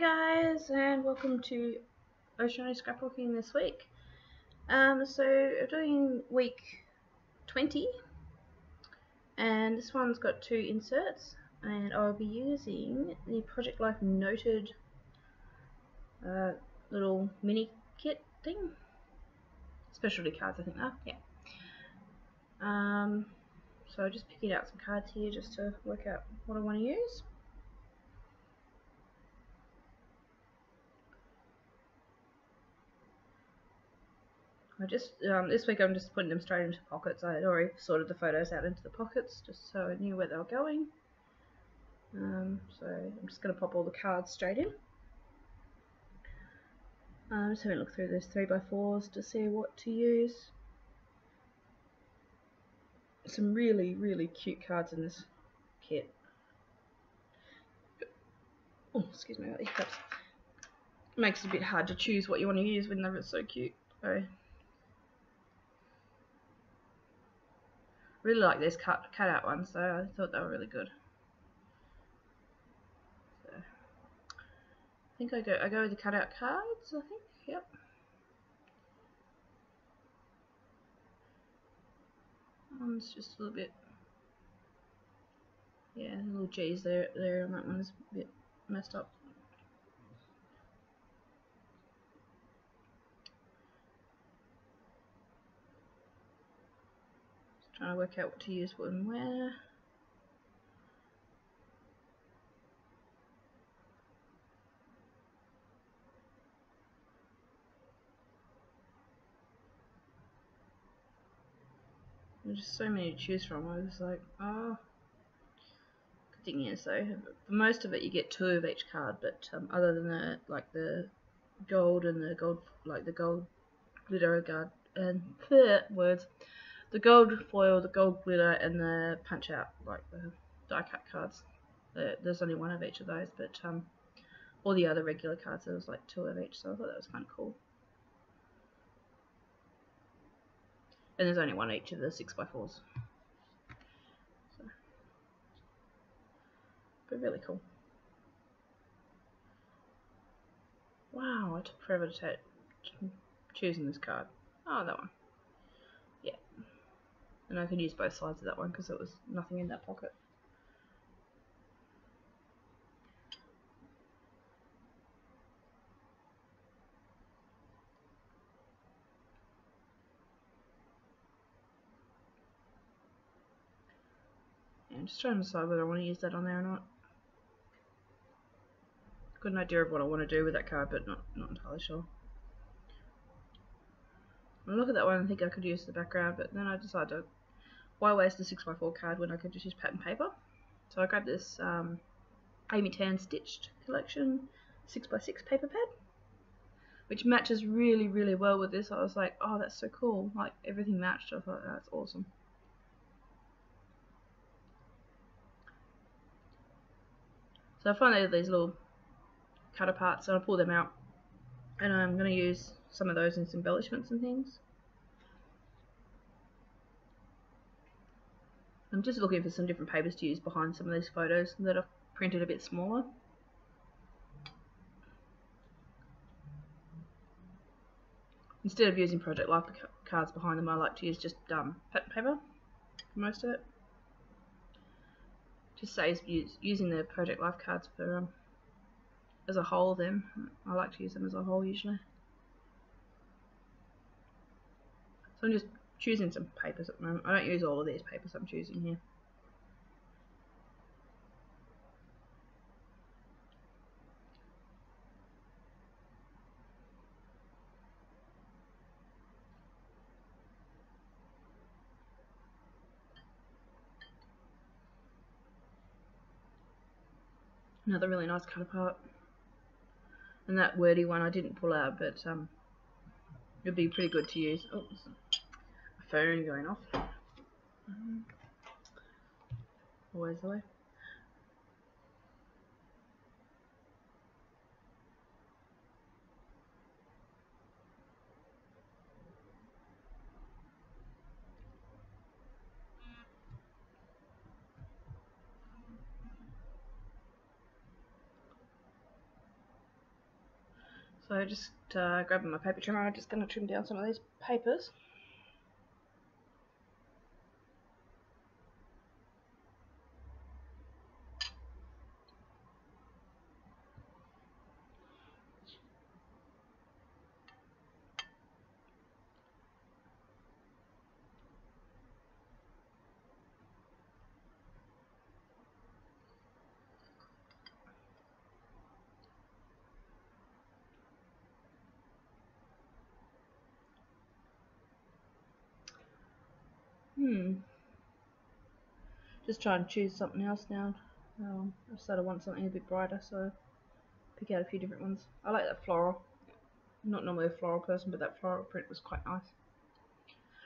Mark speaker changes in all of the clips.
Speaker 1: Hi guys, and welcome to Oceano Scrapbooking this week. Um, so we're doing week 20, and this one's got two inserts, and I'll be using the Project Life Noted uh, little mini kit thing. Specialty cards, I think that, yeah. Um, so I just picking out some cards here just to work out what I want to use. I just um, this week I'm just putting them straight into pockets. I had already sorted the photos out into the pockets just so I knew where they were going. Um, so I'm just going to pop all the cards straight in. Um, just having a look through those 3x4s to see what to use. Some really, really cute cards in this kit. Oh, excuse me, hiccups. Makes it a bit hard to choose what you want to use when they're so cute. So really like this cut cut out one, so I thought they were really good. So, I think I go I go with the cutout cards. I think yep. One's just a little bit, yeah, little G's there there on that one is a bit messed up. Trying to work out what to use when where. There's just so many to choose from. I was like, oh. Good thing is though, for most of it you get two of each card, but um, other than the like the gold and the gold, like the gold glitter guard and words, the gold foil, the gold glitter, and the punch out, like the die cut cards. There's only one of each of those, but um, all the other regular cards, there was like two of each, so I thought that was kind of cool. And there's only one each of the 6x4s. So, but really cool. Wow, I took forever to choosing this card. Oh, that one. And I could use both sides of that one because there was nothing in that pocket. I'm just trying to decide whether I want to use that on there or not. Got an idea of what I want to do with that card, but not, not entirely sure. I look at that one and think I could use the background, but then I decided to why waste a 6x4 card when I could just use pattern paper? So I grabbed this um, Amy Tan Stitched Collection 6x6 paper pad, which matches really, really well with this. I was like, oh, that's so cool. Like, everything matched. I thought, that's awesome. So I find these little cut parts and I pull them out and I'm going to use some of those in some embellishments and things. I'm just looking for some different papers to use behind some of these photos that are printed a bit smaller. Instead of using Project Life cards behind them, I like to use just um, paper for most of it. Just saves using the Project Life cards for um, as a whole. Them I like to use them as a whole usually. So I'm just choosing some papers at the moment. I don't use all of these papers I'm choosing here. Another really nice cut apart. And that wordy one I didn't pull out, but um, it'd be pretty good to use. Oh, phone going off. Um, the way. So just uh, grabbing my paper trimmer, I'm just going to trim down some of these papers. Hmm. Just try and choose something else now. Um, I said I want something a bit brighter, so pick out a few different ones. I like that floral. I'm not normally a floral person, but that floral print was quite nice.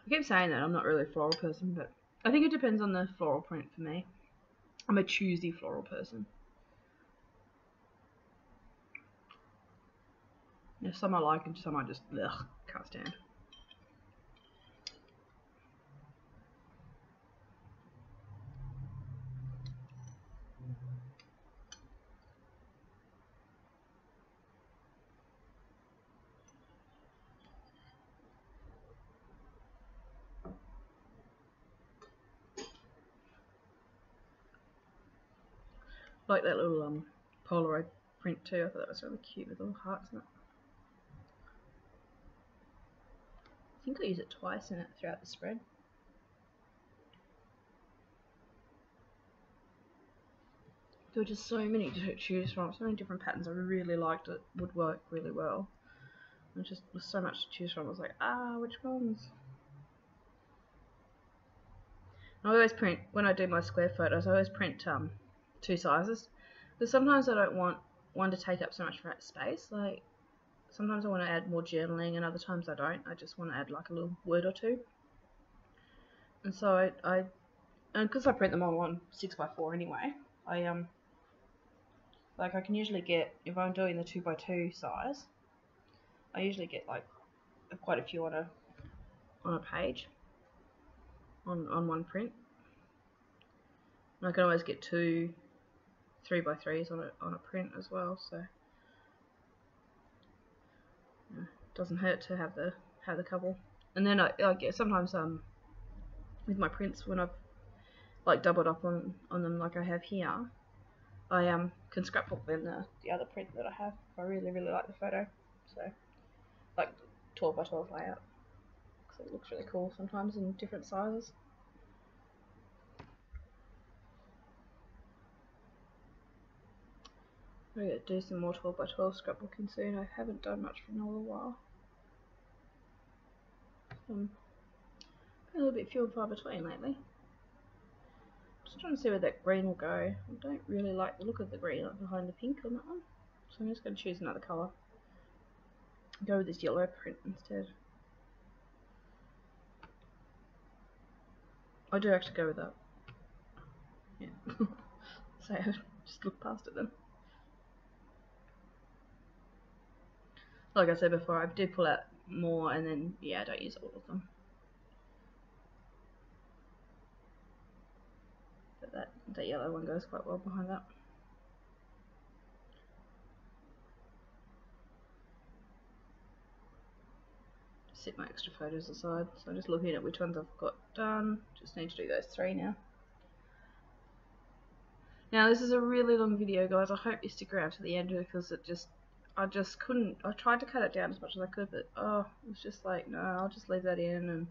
Speaker 1: I keep saying that I'm not really a floral person, but I think it depends on the floral print for me. I'm a choosy floral person. Yeah, some I like and some I just ugh, can't stand. Like that little um, Polaroid print too. I thought that was really cute with little hearts in it. I think I use it twice in it throughout the spread. There were just so many to choose from, so many different patterns. I really liked it, would work really well. There just was so much to choose from. I was like, ah, which ones? I always print, when I do my square photos, I always print um, two sizes. Because sometimes I don't want one to take up so much space. Like sometimes I want to add more journaling, and other times I don't. I just want to add like a little word or two. And so I, I and because I print them all on six by four anyway, I um like I can usually get if I'm doing the two by two size, I usually get like quite a few on a on a page on on one print. And I can always get two three by threes on a on a print as well, so yeah, doesn't hurt to have the have the couple. And then I, I get sometimes um with my prints when I've like doubled up on on them like I have here, I um can scrapbook then the the other print that I have. I really really like the photo, so like 12 by 12 layout because it looks really cool sometimes in different sizes. I'm going to do some more 12 by 12 scrapbooking soon. I haven't done much for a little while. Um, a little bit few and far between lately. Just trying to see where that green will go. I don't really like the look of the green behind the pink on that one. So I'm just going to choose another colour. Go with this yellow print instead. I do actually go with that. Yeah. so I just look past it then. Like I said before, I do pull out more and then, yeah, I don't use all of them. But that, that yellow one goes quite well behind that. Set my extra photos aside, so I'm just looking at which ones I've got done. Just need to do those three now. Now this is a really long video guys, I hope you stick around to the end because it just I just couldn't. I tried to cut it down as much as I could, but oh, it was just like no, I'll just leave that in, and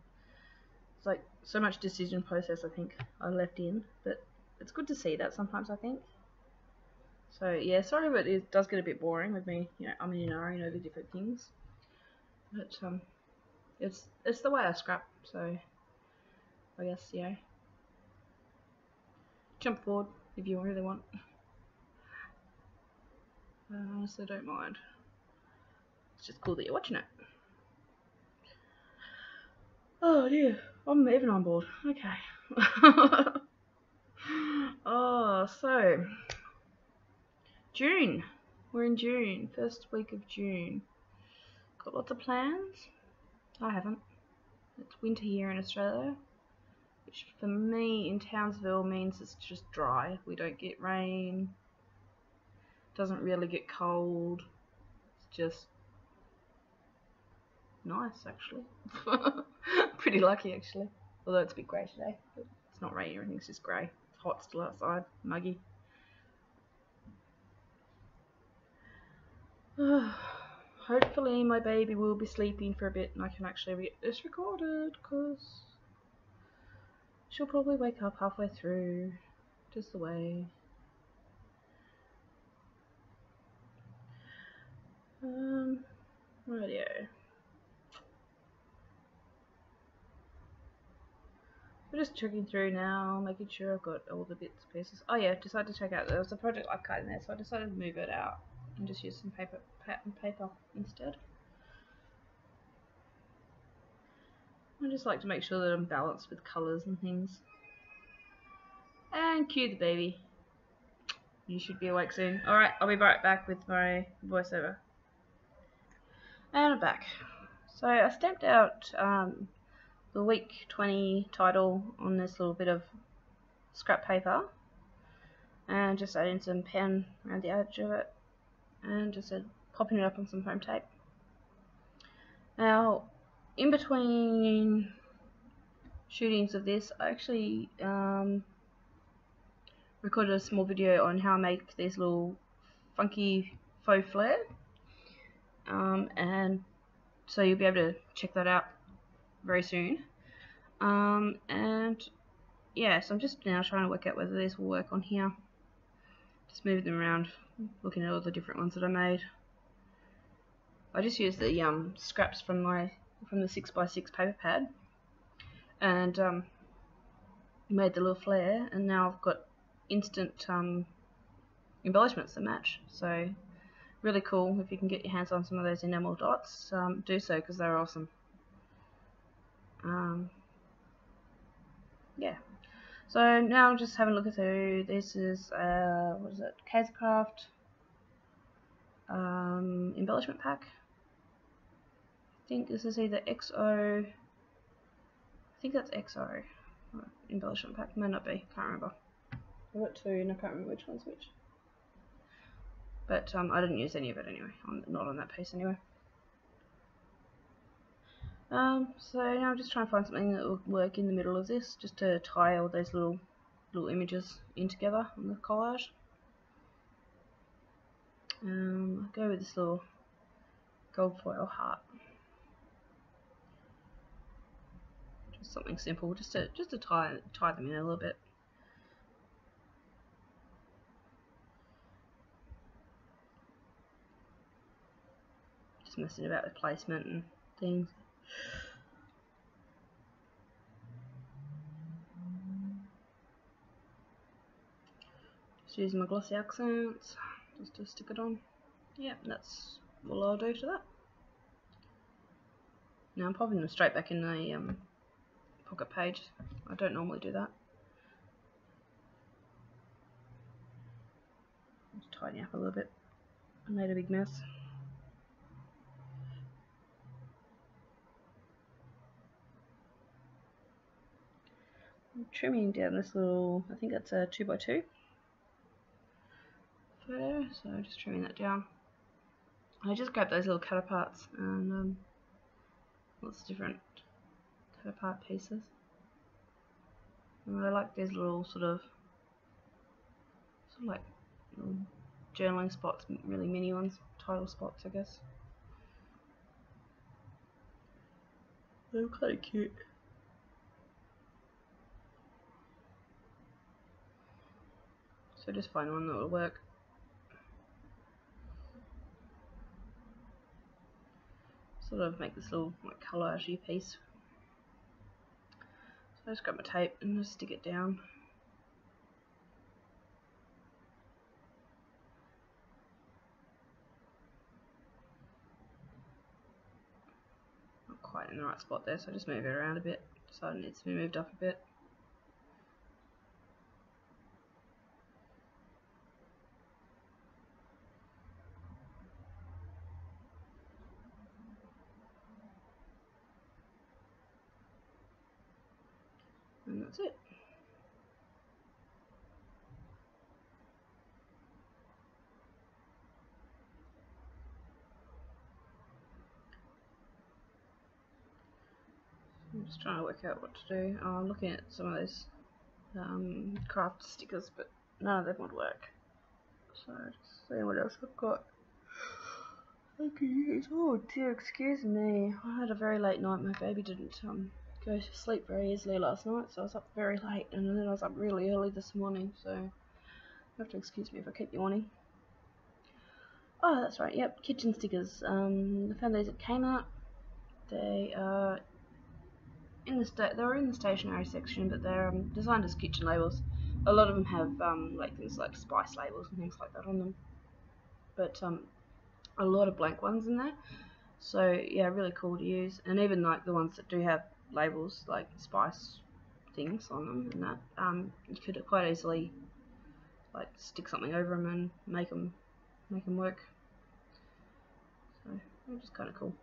Speaker 1: it's like so much decision process I think I left in, but it's good to see that sometimes I think. So yeah, sorry, but it does get a bit boring with me, you know, I'm in and over different things, but um, it's it's the way I scrap, so I guess yeah. Jump forward if you really want. Uh, I honestly don't mind. It's just cool that you're watching it. Oh dear, I'm even on board. Okay. oh, so June. We're in June, first week of June. Got lots of plans? I haven't. It's winter here in Australia, which for me in Townsville means it's just dry. We don't get rain, doesn't really get cold. It's just nice actually. Pretty lucky actually. Although it's a bit grey today. It's not raining or anything, it's just grey. It's hot still outside, muggy. Hopefully my baby will be sleeping for a bit and I can actually get this recorded because she'll probably wake up halfway through just the way. Um, radio. We're just checking through now, making sure I've got all the bits and pieces. Oh yeah, decided to check out, there was a project I cut in there, so I decided to move it out and just use some paper, pattern paper instead. I just like to make sure that I'm balanced with colours and things. And cue the baby. You should be awake soon. Alright, I'll be right back with my voiceover. And I'm back. So I stamped out um, the week 20 title on this little bit of scrap paper and just adding some pen around the edge of it and just popping it up on some foam tape. Now, in between shootings of this, I actually um, recorded a small video on how I make these little funky faux flare. Um, and so you'll be able to check that out very soon. Um, and yeah, so I'm just now trying to work out whether this will work on here. Just move them around looking at all the different ones that I made. I just used the um, scraps from my from the 6x6 paper pad and um, made the little flare and now I've got instant um, embellishments that match so really cool if you can get your hands on some of those enamel dots um, do so because they're awesome um, yeah so now I'm just having a look through. This is uh, what is it? Kaisercraft um, embellishment pack. I think this is either XO. I think that's XO embellishment pack. Might not be. Can't remember. I've got two and I can't remember which one's which. But um, I didn't use any of it anyway. I'm not on that piece anyway. Um, so now I'm just trying to find something that will work in the middle of this, just to tie all those little little images in together on the collage. Um, I'll go with this little gold foil heart. Just something simple, just to just to tie tie them in a little bit. Just messing about with placement and things. Just using my glossy accents just to stick it on. Yeah, that's all I'll do to that. Now I'm popping them straight back in the um, pocket page. I don't normally do that. Just up a little bit. I made a big mess. I'm trimming down this little, I think that's a 2x2 photo, so just trimming that down. I just grabbed those little cut aparts and um, lots of different cut apart pieces. And I like these little sort of, sort of like journaling spots, really mini ones, title spots I guess. They're kind of cute. So just find one that will work. Sort of make this little like collagey piece. So I just grab my tape and just stick it down. Not quite in the right spot there, so I just move it around a bit so it needs to be moved up a bit. That's it. I'm just trying to work out what to do. Oh, I'm looking at some of those um, craft stickers, but none of them would work. So just seeing what else I've got. Okay, oh dear, excuse me. I had a very late night. My baby didn't um go to sleep very easily last night, so I was up very late, and then I was up really early this morning. So you have to excuse me if I keep yawning. Oh, that's right. Yep, kitchen stickers. Um, I found these at Kmart. They are in the sta they're in the stationery section, but they're um, designed as kitchen labels. A lot of them have um, like things like spice labels and things like that on them, but um, a lot of blank ones in there. So yeah, really cool to use. And even like the ones that do have labels like spice things on them and that, um, you could quite easily like stick something over them and make them make them work. So they're just kind of cool.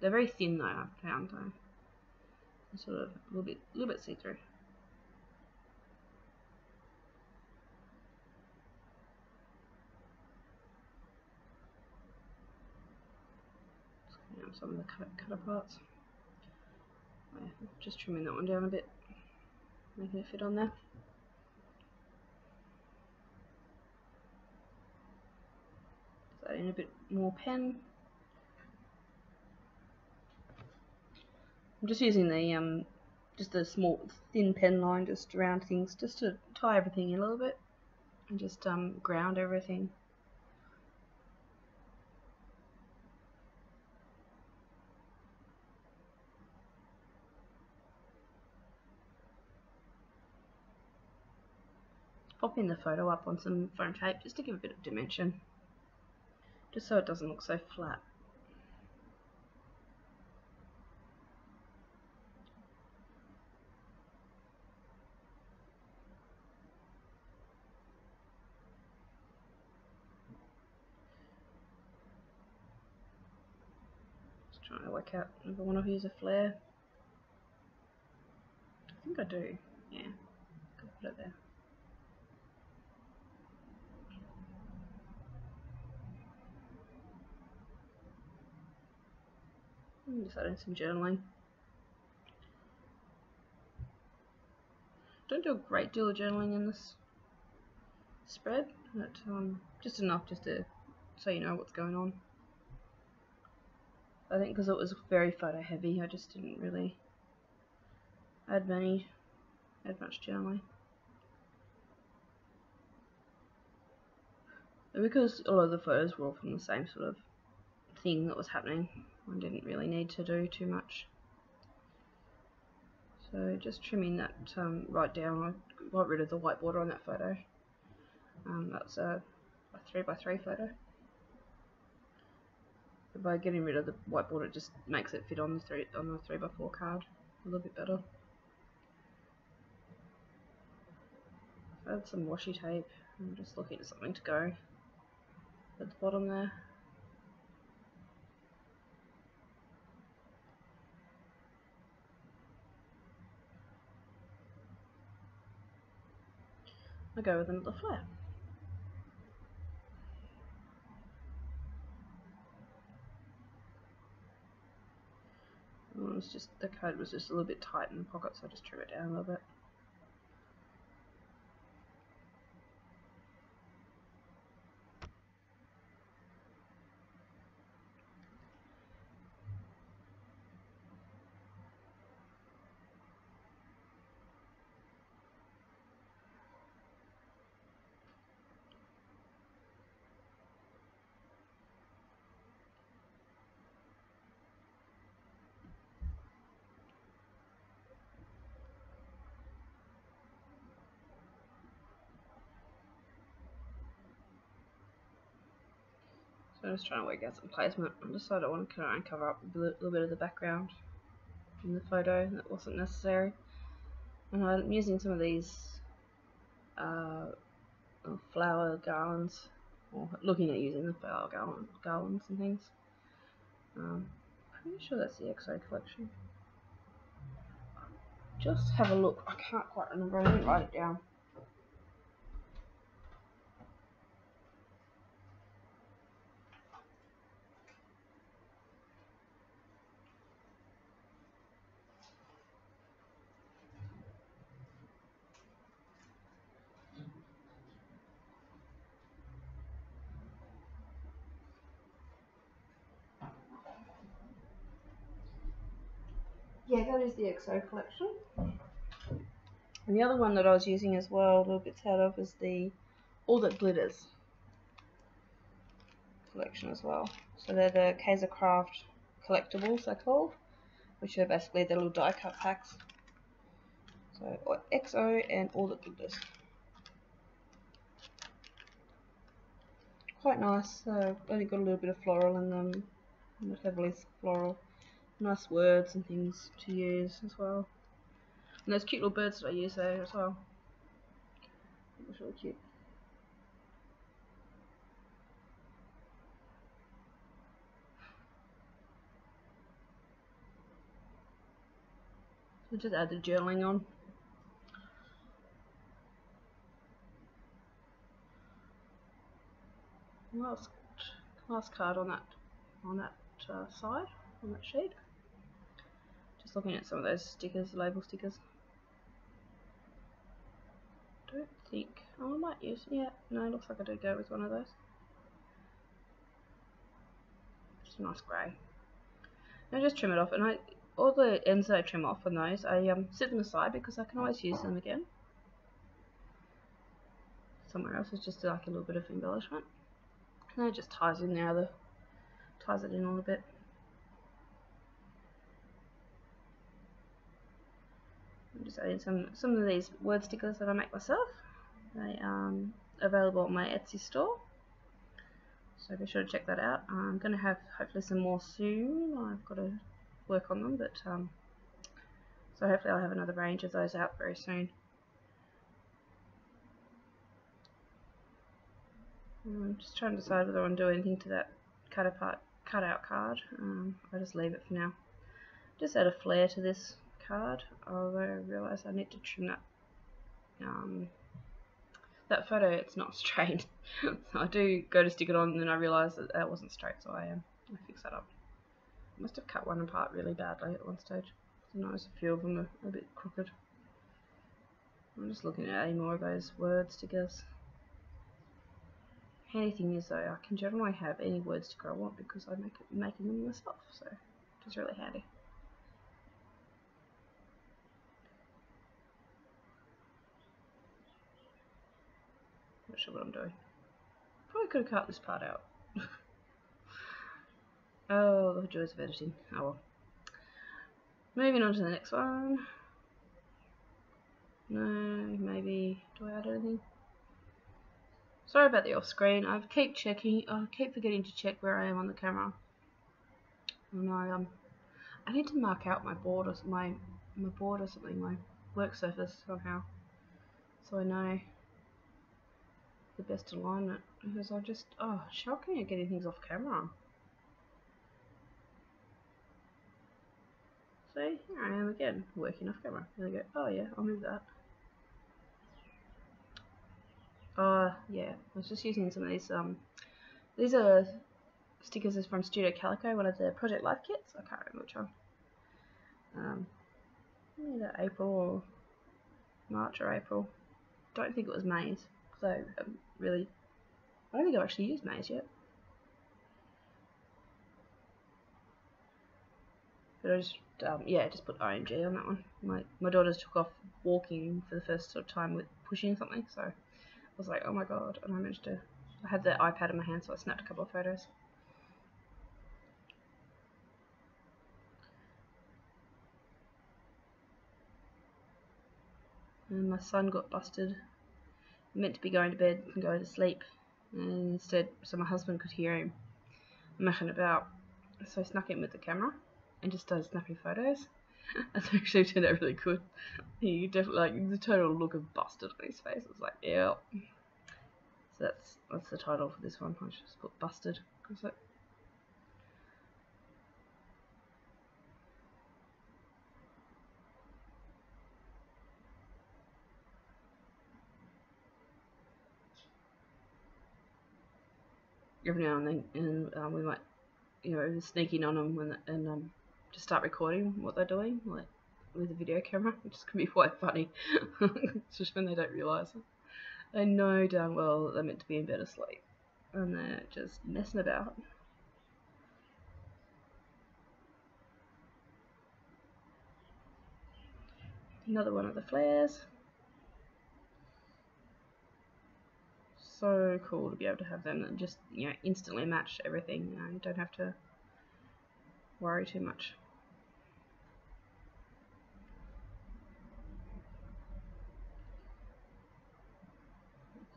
Speaker 1: They're very thin though, I've found though. They're sort of a little bit, a little bit see-through. some of the cut, parts. Just trimming that one down a bit, making it fit on there. Add in a bit more pen. I'm just using the um, just the small thin pen line just around things, just to tie everything in a little bit, and just um, ground everything. Popping the photo up on some foam tape just to give a bit of dimension just so it doesn't look so flat. Just trying to work out if I want to use a flare. I think I do, yeah. Put it there. Just adding some journaling. Don't do a great deal of journaling in this spread, but um, just enough just to so you know what's going on. I think because it was very photo heavy, I just didn't really add many, add much journaling. And because a lot of the photos were all from the same sort of thing that was happening, I didn't really need to do too much. So just trimming that um, right down, I got rid of the white border on that photo. Um, that's a, a 3 by 3 photo. So by getting rid of the white border, it just makes it fit on the 3 on the 3 by 4 card a little bit better. Add some washi tape. I'm just looking at something to go at the bottom there. I'll go with another flare. Mm, it was just the code was just a little bit tight in the pocket, so I just trim it down a little bit. I'm just trying to work out some placement. I so I want to kind of cover up a little bit of the background in the photo that wasn't necessary. And I'm using some of these uh, flower garlands, or looking at using the flower garland, garlands and things. Um, I'm pretty sure that's the XO collection. Just have a look. I can't quite remember. I didn't write it down. That is the XO collection. And the other one that I was using as well, a little bits out of, is the All That Glitters collection as well. So they're the Kaisercraft collectibles, they're called, which are basically the little die cut packs. So XO and All That Glitters. Quite nice, uh, only got a little bit of floral in them, not heavily floral. Nice words and things to use as well. And those cute little birds that I use there as well. It's really cute. So just add the journaling on. Last, last card on that on that uh, side on that sheet. Looking at some of those stickers, label stickers. Don't think oh, I might use yeah no it looks like I did go with one of those. Just a nice grey. I just trim it off and I all the ends that I trim off on those I um set them aside because I can always use them again. Somewhere else it's just like a little bit of embellishment. And it just ties in the other ties it in a little bit. Just adding some some of these word stickers that I make myself. They are um, available on my Etsy store. So be sure to check that out. I'm going to have hopefully some more soon. I've got to work on them, but um, so hopefully I'll have another range of those out very soon. I'm just trying to decide whether I want to do anything to that cut apart, cut out card. Um, I'll just leave it for now. Just add a flare to this card, although I realise I need to trim that um, that photo. It's not straight. I do go to stick it on, and then I realise that that wasn't straight, so I um, I fix that up. I must have cut one apart really badly at one stage. I notice a few of them are a bit crooked. I'm just looking at adding more of those word stickers. Handy thing is though, I can generally have any word sticker I want because I make it, making them myself, so it's really handy. Not sure what I'm doing. Probably could have cut this part out. oh, the joys of editing. Oh well. Moving on to the next one. No, maybe. Do I add anything? Sorry about the off screen. I keep checking. I keep forgetting to check where I am on the camera. And I um, I need to mark out my board or my my board or something, my work surface somehow, so I know the best alignment. Because I just oh, shocking at getting things off camera. See, here I am again, working off camera. There we go. Oh yeah, I'll move that. Uh, yeah, I was just using some of these, um, these are stickers is from Studio Calico, one of the Project Life kits, I can't remember which one. Um, either April or March or April. Don't think it was May's, so um, really, I don't think I've actually used May's yet. But I just, um, yeah, just put OMG on that one. My, my daughters took off walking for the first sort of time with pushing something, so I was like, oh my god, and I managed to, I had the iPad in my hand so I snapped a couple of photos. And my son got busted, meant to be going to bed and going to sleep, and instead, so my husband could hear him mucking about, so I snuck in with the camera and just started snapping photos. That's actually turned out really good. He definitely like the total look of busted on his face. It's like, yeah. So that's that's the title for this one. I just put busted because it. Every now and then, and um, we might, you know, sneak in on them when, and um, just start recording what they're doing, like with a video camera, which can be quite funny, just when they don't realise it. They know damn well they're meant to be in bed asleep, and they're just messing about. Another one of the flares. So cool to be able to have them and just, you know, instantly match everything. You know, you don't have to worry too much.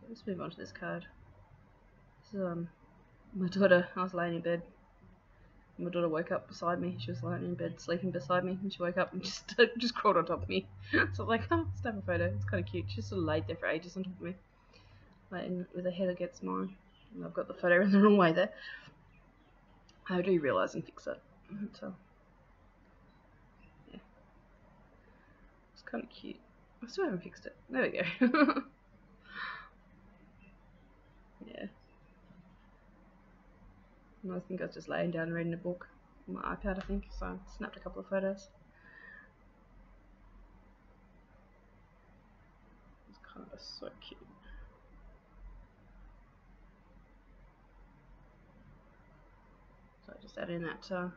Speaker 1: let's move on to this card. This is um my daughter. I was laying in bed. My daughter woke up beside me. She was lying in bed, sleeping beside me, and she woke up and just just crawled on top of me. so I was like, oh, let's have a photo. It's kind of cute. She just sort of laid there for ages on top of me, with her head against mine. And I've got the photo in the wrong way there. I do you realise and fix it. Mhm, so, yeah, it's kind of cute. I still haven't fixed it. There we go. yeah. And I think I was just laying down reading a book on my iPad, I think, so I snapped a couple of photos. It's kind of so cute. Just add in that uh,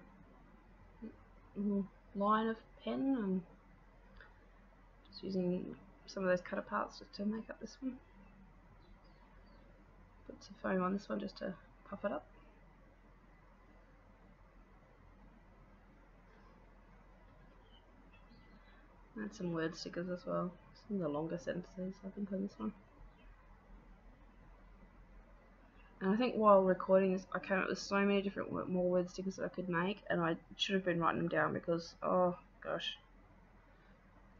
Speaker 1: line of pen and just using some of those cutter parts just to make up this one. Put some foam on this one just to puff it up. Add some word stickers as well. Some of the longer sentences I think on this one. And I think while recording this, I came up with so many different more word stickers that I could make, and I should have been writing them down because, oh gosh,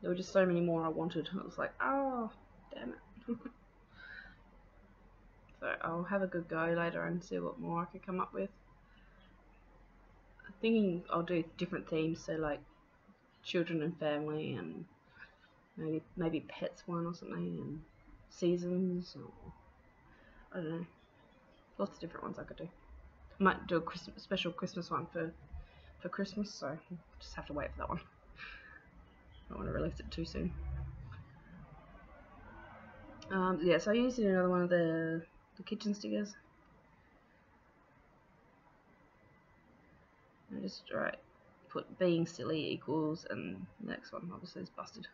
Speaker 1: there were just so many more I wanted. I was like, oh, damn it. so I'll have a good go later and see what more I can come up with. I'm thinking I'll do different themes, so like children and family and maybe maybe pets one or something and seasons or I don't know lots of different ones I could do. I might do a Christmas, special Christmas one for for Christmas so just have to wait for that one. I don't want to release it too soon. Um, yeah so I used another one of the the kitchen stickers. I just right put being silly equals and the next one obviously is busted.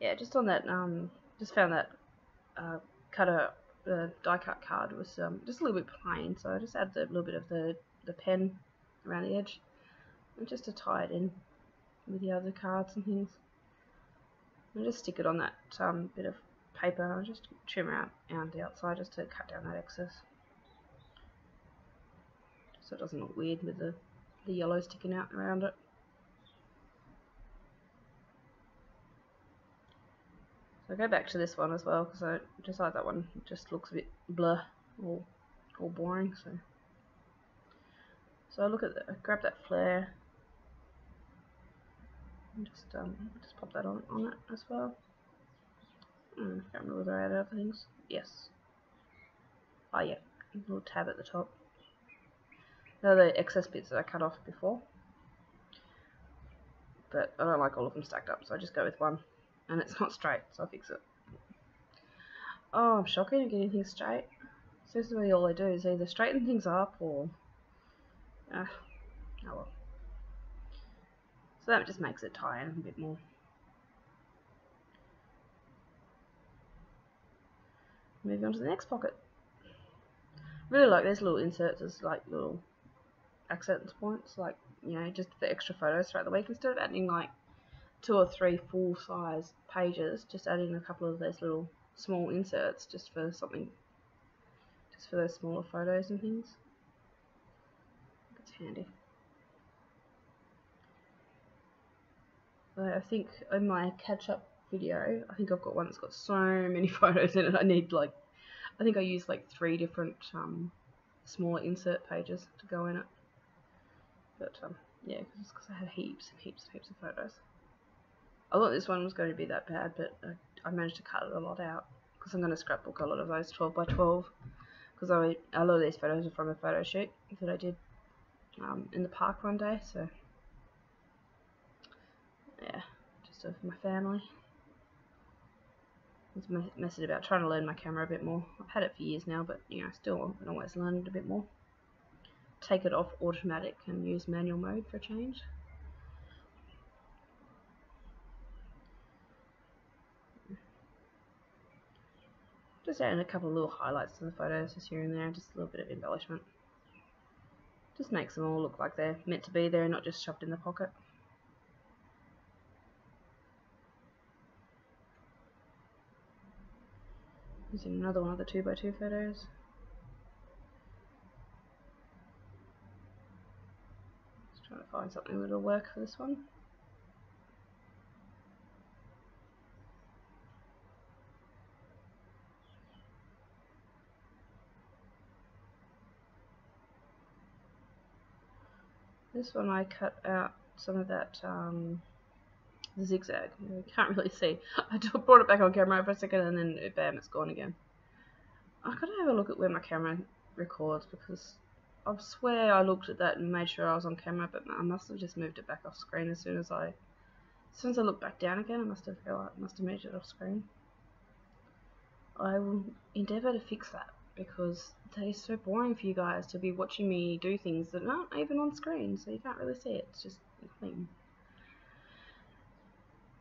Speaker 1: Yeah, just on that, um, just found that uh, cutter, the die cut card was um, just a little bit plain, so I just added a little bit of the, the pen around the edge, and just to tie it in with the other cards and things. And just stick it on that um, bit of paper, I'll just trim out around the outside just to cut down that excess so it doesn't look weird with the, the yellow sticking out around it. So I go back to this one as well because I just like that one. It just looks a bit blur or or boring. So so I look at the, I grab that flare and just um just pop that on on it as well. Mm, can't remember whether I added other things. Yes. Oh yeah, little tab at the top. They're the excess bits that I cut off before. But I don't like all of them stacked up, so I just go with one. And it's not straight, so I'll fix it. Oh, I'm shocked I don't get anything straight. Seems to be all I do is either straighten things up or... Uh, oh well. So that just makes it tie in a bit more. Moving on to the next pocket. Really like these little inserts as like little accent points, like, you know, just the extra photos throughout the week. Instead of adding like two or three full size pages, just adding a couple of those little small inserts just for something, just for those smaller photos and things. It's handy. I think in my catch up video, I think I've got one that's got so many photos in it. I need like, I think I used like three different um, smaller insert pages to go in it. But um, yeah, because I had heaps and heaps and heaps of photos. I thought this one was going to be that bad, but I, I managed to cut it a lot out because I'm going to scrapbook a lot of those 12 by 12 because I a lot of these photos are from a photo shoot that I did um, in the park one day. So yeah, just of my family. I was messing about trying to learn my camera a bit more. I've had it for years now, but you know, still I can always learn it a bit more. take it off automatic and use manual mode for a change. Just adding a couple of little highlights to the photos just here and there, just a little bit of embellishment. Just makes them all look like they're meant to be there and not just shoved in the pocket. Using another one of the 2x2 photos. Just trying to find something that'll work for this one. This one I cut out some of that um, zigzag. You can't really see. I brought it back on camera for a second and then bam, it's gone again. I gotta have a look at where my camera records because I swear I looked at that and made sure I was on camera, but I must have just moved it back off screen as soon as I, as soon as I looked back down again. I must have realized, must have moved it off screen. I will endeavour to fix that because that is so boring for you guys to be watching me do things that aren't even on screen, so you can't really see it. It's just a thing.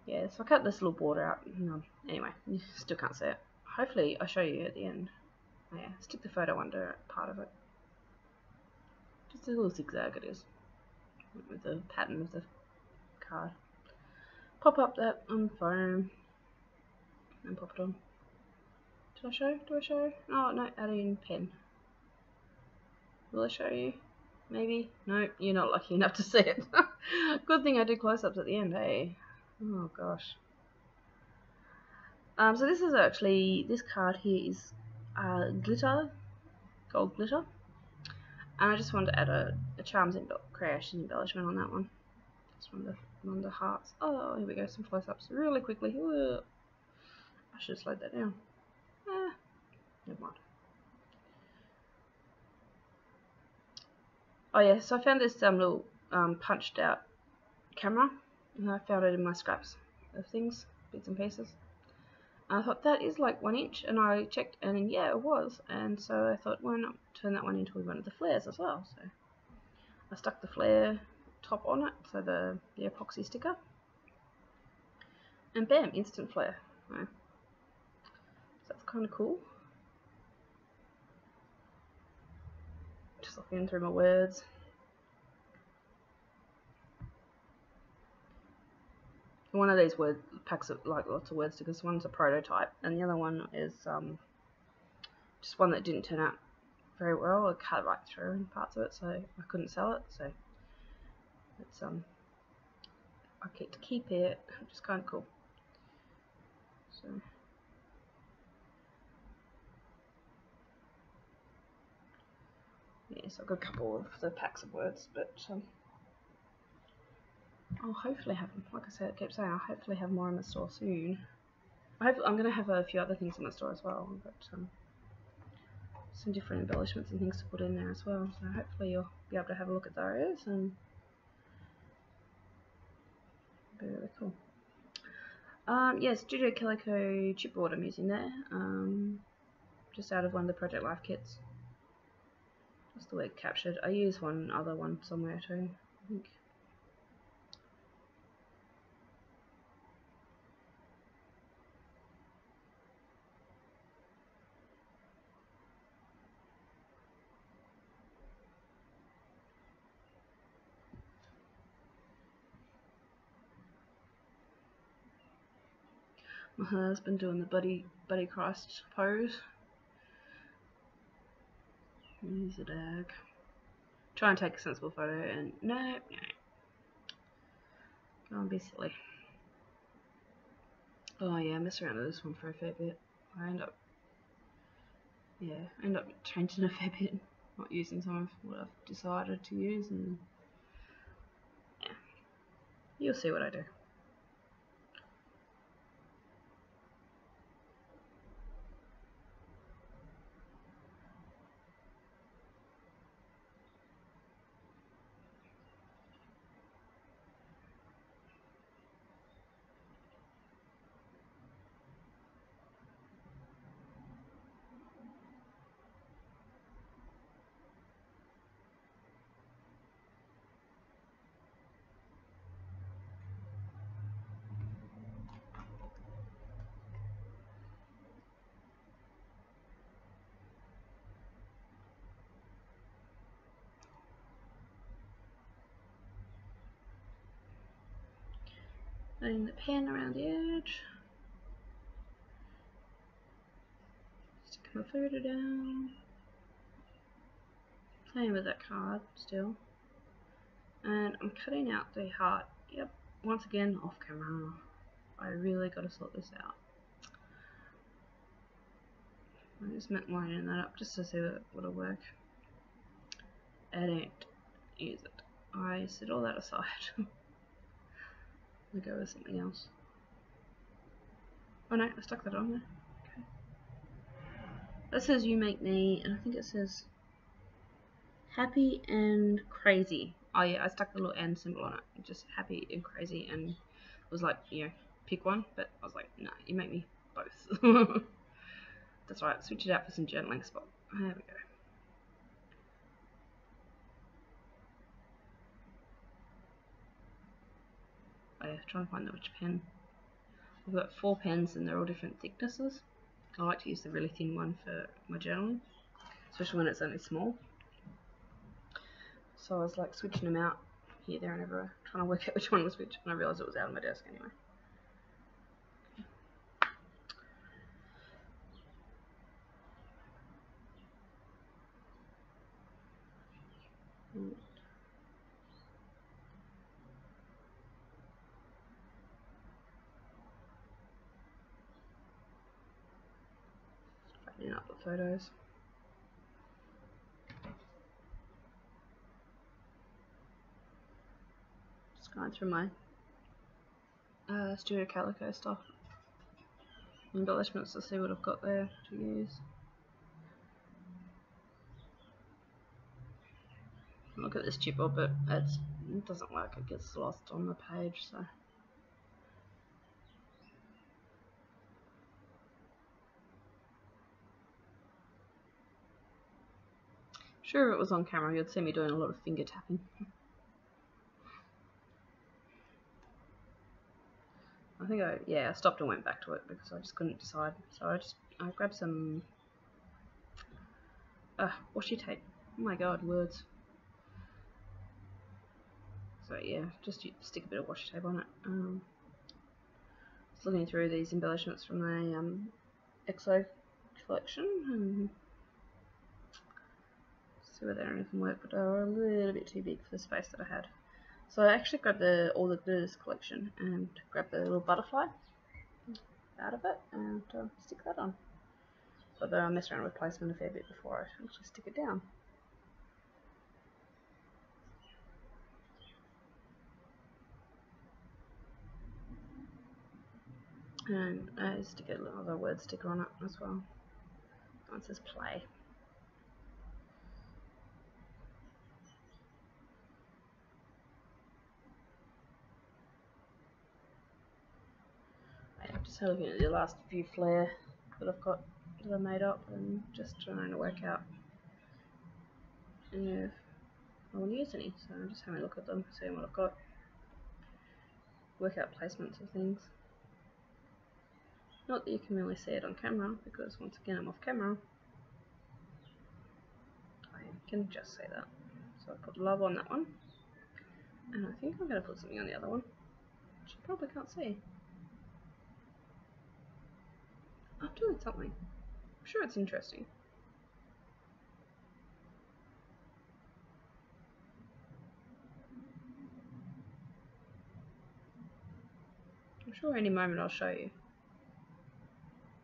Speaker 1: Yeah, so I cut this little border out. No, anyway, you still can't see it. Hopefully, I'll show you at the end. Oh, yeah, stick the photo under part of it. Just a little zigzag it is, with the pattern of the card. Pop up that um, on foam and pop it on. Did I show? Do I show? Oh, no, adding pen. Will I show you? Maybe? No, you're not lucky enough to see it. Good thing I do close-ups at the end, eh? Oh, gosh. Um, so this is actually, this card here is uh, glitter, gold glitter. And I just wanted to add a, a charms embell creation embellishment on that one. Just one of the, one of the hearts. Oh, here we go, some close-ups really quickly. I should have slowed that down. Oh yeah, so I found this um, little um, punched out camera and I found it in my scraps of things, bits and pieces. And I thought that is like one inch and I checked and yeah it was and so I thought why not turn that one into one of the flares as well. So I stuck the flare top on it, so the, the epoxy sticker and bam, instant flare. So that's kind of cool. Looking through my words. One of these word packs of like lots of words because One's a prototype, and the other one is um, just one that didn't turn out very well. I cut right through in parts of it, so I couldn't sell it. So it's um, I get to keep it, which is kind of cool. So. Yes, I've got a couple of the packs of words, but um, I'll hopefully have, like I said, keep saying, I'll hopefully have more in the store soon. I hope, I'm going to have a few other things in the store as well, but um, some different embellishments and things to put in there as well. So hopefully you'll be able to have a look at those and be really cool. Um, yeah, Studio Calico chipboard I'm using there, um, just out of one of the Project Life kits. That's the word captured. I use one other one somewhere too, I think. my husband doing the buddy buddy Christ pose. He's a dag. Try and take a sensible photo and no, no. Go and be silly. Oh yeah, mess around with this one for a fair bit. I end up yeah, end up changing a fair bit, not using some of what I've decided to use and yeah. You'll see what I do. Letting the pen around the edge. Stick my photo down. Playing with that card still. And I'm cutting out the heart. Yep, once again off camera. I really got to sort this out. I just meant lining that up just to see what it'll work. I don't use it. I set all that aside. Go with something else. Oh no, I stuck that on there. Okay. That says you make me, and I think it says happy and crazy. Oh yeah, I stuck the little N symbol on it. Just happy and crazy, and it was like, you know, pick one. But I was like, no, nah, you make me both. That's right, switch it out for some journaling spot. There we go. Yeah, trying to find which pen. I've got four pens and they're all different thicknesses. I like to use the really thin one for my journaling, especially when it's only small. So I was like switching them out here, there and everywhere, trying to work out which one was which, and I realised it was out of my desk anyway. Finding out the photos. Just going through my uh, Studio Calico stuff. Embellishments to see what I've got there to use. Look at this chipboard, but it doesn't work. It gets lost on the page, so. Sure, if it was on camera, you'd see me doing a lot of finger tapping. I think I, yeah, I stopped and went back to it because I just couldn't decide. So I just, I grabbed some, uh, washi tape. Oh my god, words. So yeah, just stick a bit of washi tape on it. Um, just looking through these embellishments from the um, EXO collection see whether of them work, but they were a little bit too big for the space that I had. So I actually grabbed the all the glitters collection and grabbed the little butterfly out of it and uh, stick that on. Although I messed around with placement a fair bit before I actually stick it down. And I stick another word sticker on it as well. It says play. I'm just looking at the last few flare that I've got that I made up and just trying to work out if I want to use any. So I'm just having a look at them, seeing what I've got. Work out placements of things. Not that you can really see it on camera, because once again I'm off camera. I can just say that. So I put love on that one. And I think I'm going to put something on the other one, which you probably can't see. I'm doing something. I'm sure it's interesting. I'm sure any moment I'll show you.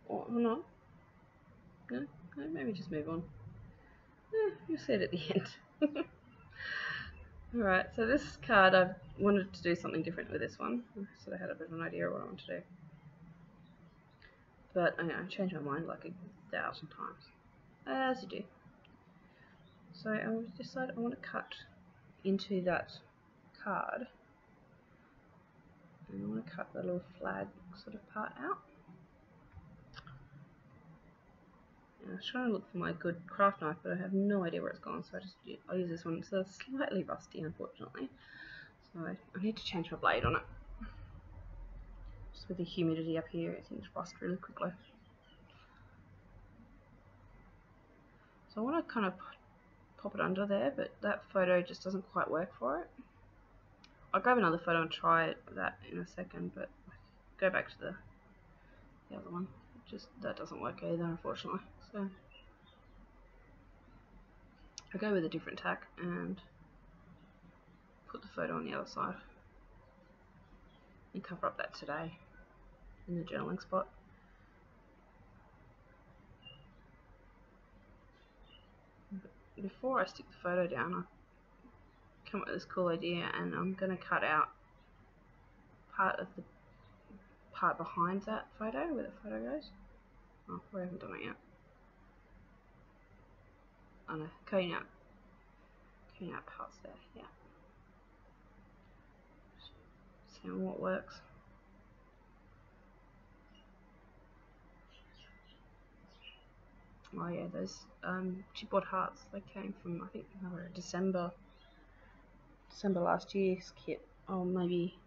Speaker 1: Or, or not. No? no? Maybe just move on. Eh, you'll see it at the end. Alright, so this card I wanted to do something different with this one. I sort of had a bit of an idea of what I want to do. But oh I, I changed my mind like a thousand times. As you do. So I decided I want to cut into that card. And I want to cut the little flag sort of part out. I was trying to look for my good craft knife, but I have no idea where it's gone, so I just I'll use this one. It's slightly rusty, unfortunately, so I need to change my blade on it. With the humidity up here, it things rust really quickly. So I want to kind of pop it under there, but that photo just doesn't quite work for it. I'll grab another photo and try that in a second, but go back to the, the other one. Just that doesn't work either, unfortunately. So I'll go with a different tack and put the photo on the other side and cover up that today in the journaling spot. Before I stick the photo down, I come up with this cool idea and I'm going to cut out part of the part behind that photo, where the photo goes. Oh, we haven't done it yet. Oh no, cutting out, cutting out parts there, yeah. Seeing what works. Oh yeah, those um, chipboard hearts, they came from, I think, December, December last year's kit, or maybe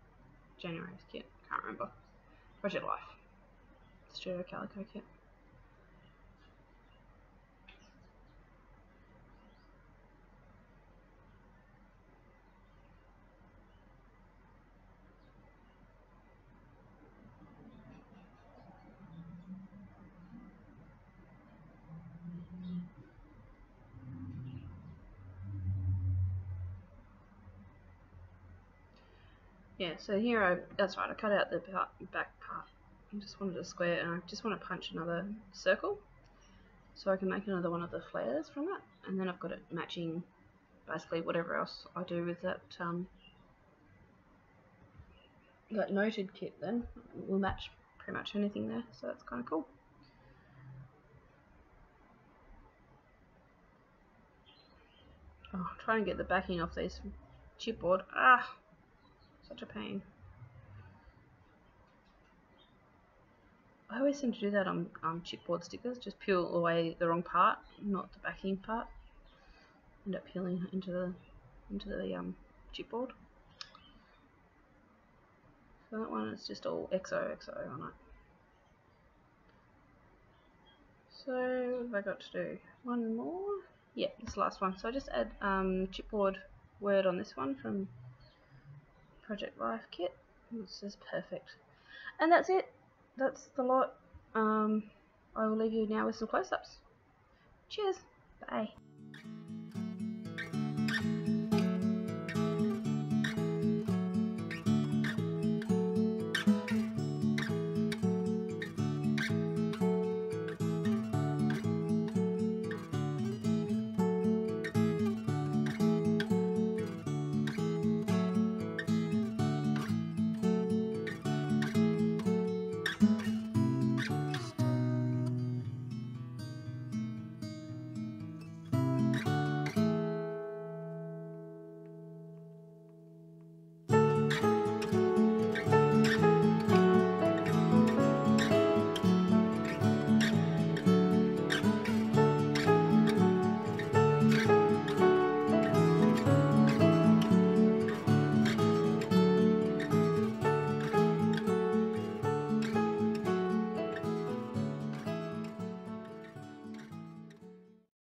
Speaker 1: January's kit, can't remember. Project Life. Studio Calico kit. So here I, that's right, I cut out the part, back part. I just wanted a square and I just want to punch another circle so I can make another one of the flares from that and then I've got it matching basically whatever else I do with that um, that noted kit then will match pretty much anything there so that's kind of cool. Oh, trying to get the backing off this chipboard. Ah, such a pain. I always seem to do that on um, chipboard stickers, just peel away the wrong part, not the backing part. End up peeling into the into the um, chipboard. So that one is just all XOXO on it. So what have I got to do? One more? Yeah, this last one. So I just add um, chipboard word on this one from Project Life kit. This is perfect. And that's it. That's the lot. Um, I will leave you now with some close-ups. Cheers. Bye.